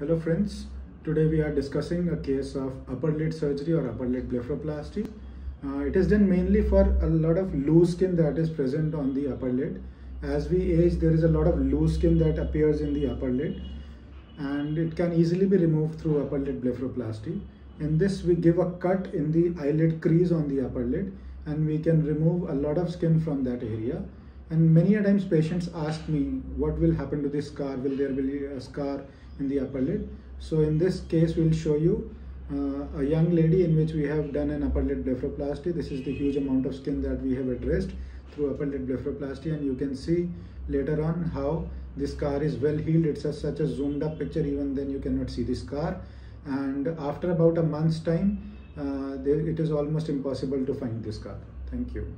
Hello friends, today we are discussing a case of upper lid surgery or upper lid blepharoplasty. Uh, it is done mainly for a lot of loose skin that is present on the upper lid. As we age, there is a lot of loose skin that appears in the upper lid and it can easily be removed through upper lid blepharoplasty. In this, we give a cut in the eyelid crease on the upper lid and we can remove a lot of skin from that area. And many a times patients ask me, what will happen to this scar? Will there be a scar in the upper lid? So in this case, we'll show you uh, a young lady in which we have done an upper lid blepharoplasty. This is the huge amount of skin that we have addressed through upper lid blepharoplasty and you can see later on how this scar is well healed. It's a, such a zoomed up picture even then you cannot see the scar and after about a month's time uh, it is almost impossible to find this scar. Thank you.